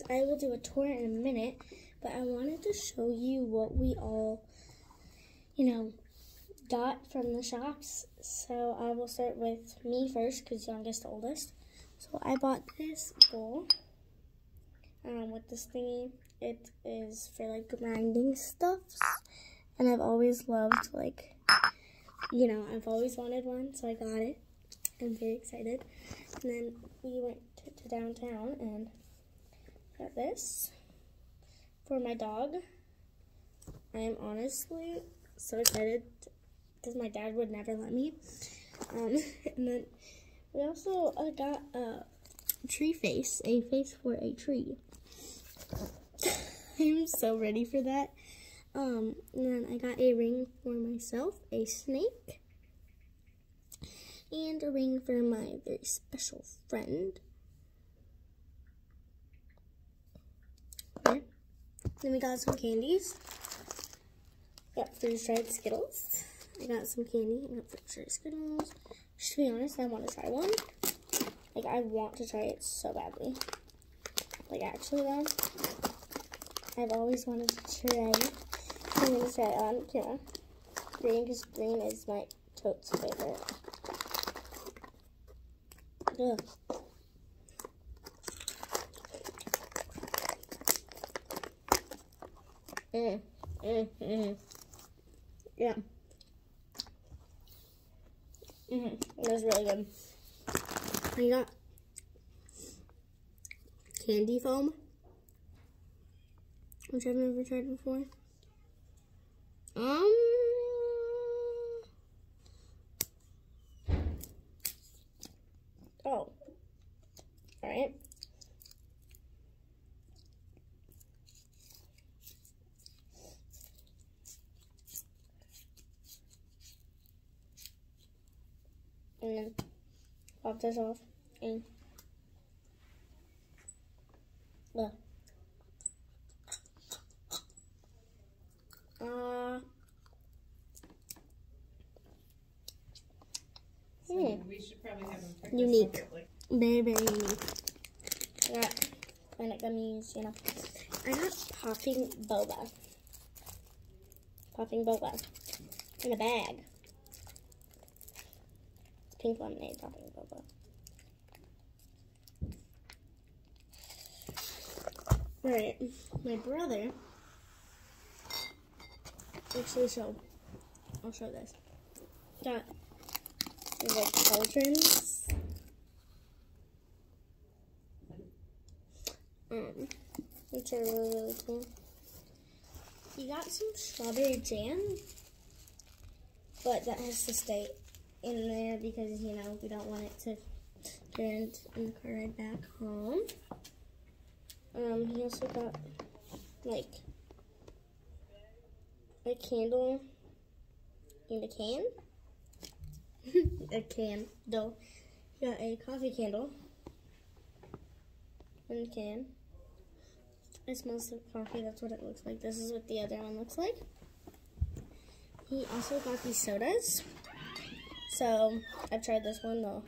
guys, I will do a tour in a minute, but I wanted to show you what we all, you know, got from the shops. So I will start with me first, because youngest to oldest. So I bought this bowl um, with this thingy. It is for like grinding stuffs, and I've always loved like, you know, I've always wanted one, so I got it. I'm very excited. And then we went to, to downtown and got this for my dog. I am honestly so excited because my dad would never let me. Um, and then we also uh, got a tree face, a face for a tree. I'm so ready for that. Um, and then I got a ring for myself, a snake, and a ring for my very special friend. Okay. Then we got some candies. Got freeze dried Skittles. I got some candy. I got freeze dried Skittles. To be honest, I want to try one. Like, I want to try it so badly. Like, actually, though, I've always wanted to try going to try on camera. Green, because green is my totes favorite. Ugh. Mm, mm, mm. Yeah. Mm, it was really good. I got candy foam, which I've never tried before. Um, oh, all right. And then pop this off and look. Uh, So Hmm. we should probably have them Unique. very, very unique. I got planet gummies, you know. I got popping boba. Popping boba. In a bag. Pink lemonade popping boba. Alright, my brother. Actually, so I'll show this. Got like cauldrons. Um, which are really, really cool. You got some strawberry jam, but that has to stay in there because, you know, we don't want it to get in the car ride back home. Um, he also got, like, a candle in a can. a candle. He got a coffee candle in a can. It smells like coffee. That's what it looks like. This is what the other one looks like. He also got these sodas. So I've tried this one, the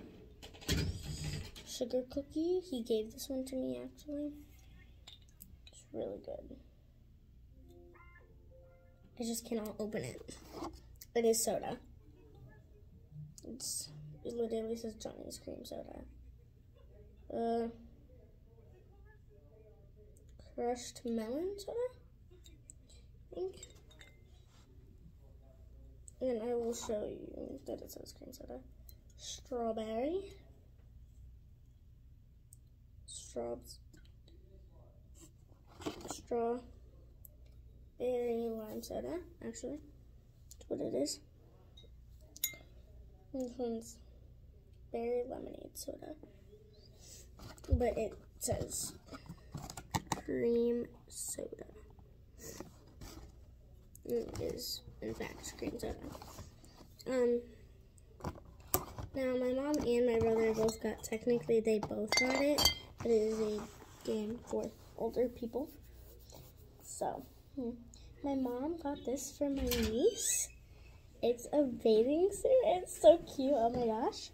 sugar cookie. He gave this one to me actually. It's really good. I just cannot open it. It is soda. It's it literally says Johnny's cream soda. Uh crushed melon soda? I think. And I will show you that it says cream soda. Strawberry. Straws. Strawberry lime soda, actually. That's what it is. This one's berry lemonade soda. But it says cream soda. Is, in fact, soda. Um, now my mom and my brother both got, technically they both got it, but it is a game for older people. So, hmm. my mom got this for my niece. It's a bathing suit. It's so cute. Oh my gosh.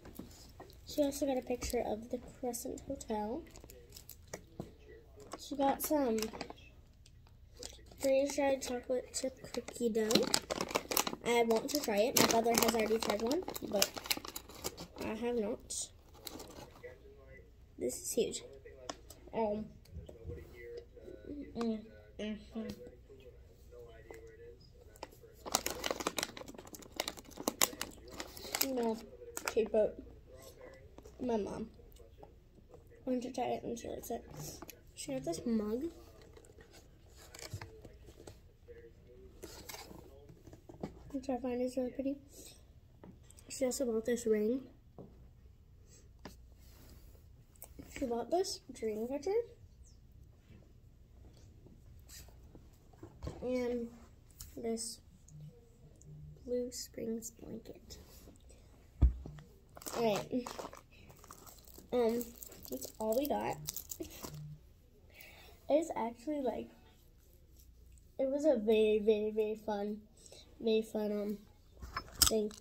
She also got a picture of the Crescent Hotel. She got some freeze dried chocolate chip cookie dough. I want to try it. My brother has already tried one, but I have not. This is huge. Um. Mm, mm, mm. No, keep it. My mom. I want to try it and she likes it. She has this mug. Which I find is really pretty. She also bought this ring. She bought this dream catcher. And this Blue Springs blanket. Alright. Um, that's all we got. It's actually like, it was a very, very, very fun, very fun, um, thing.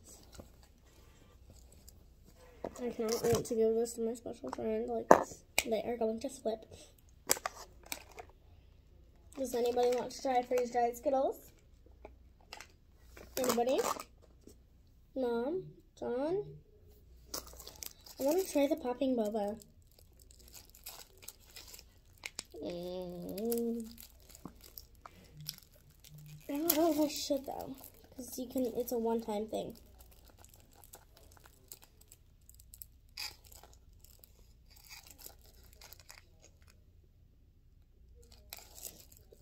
I cannot wait to give this to my special friend. Like, they are going to flip. Does anybody want to try freeze dried Skittles? Anybody? Mom? John? I want to try the popping boba. I don't know if I should though, because you can. It's a one-time thing.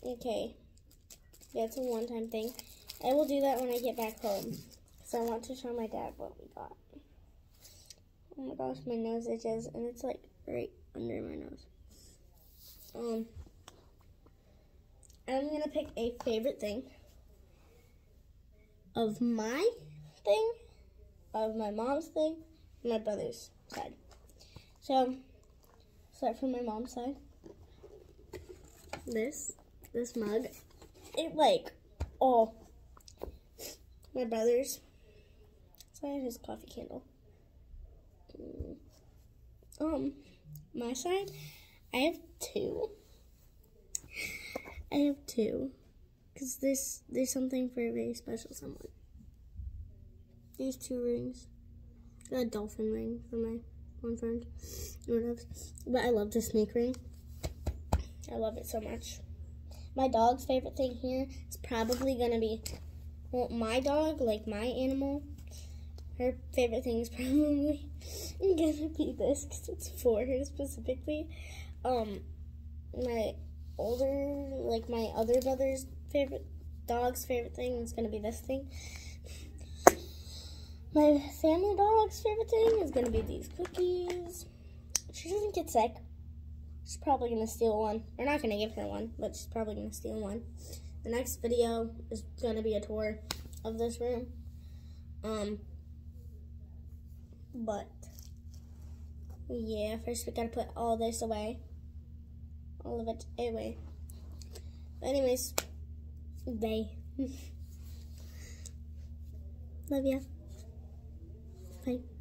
Okay. Yeah, it's a one-time thing. I will do that when I get back home, because I want to show my dad what we got. Oh my gosh, my nose itches, and it's like right under my nose. Um, I'm gonna pick a favorite thing of my thing, of my mom's thing, my brother's side. So, start from my mom's side. This, this mug, it like, oh, my brother's side, his coffee candle. Um, my side, I have two. I have two. Because there's, there's something for a very special someone. These two rings. a dolphin ring for my one friend. But I love the snake ring. I love it so much. My dog's favorite thing here is probably going to be, well, my dog, like my animal, her favorite thing is probably gonna be this because it's for her specifically. Um, my older, like my other brother's favorite dog's favorite thing is gonna be this thing. My family dog's favorite thing is gonna be these cookies. She doesn't get sick. She's probably gonna steal one. We're not gonna give her one, but she's probably gonna steal one. The next video is gonna be a tour of this room. Um, but yeah, first we gotta put all this away. All of it away. But anyways, bye. Love ya. Bye.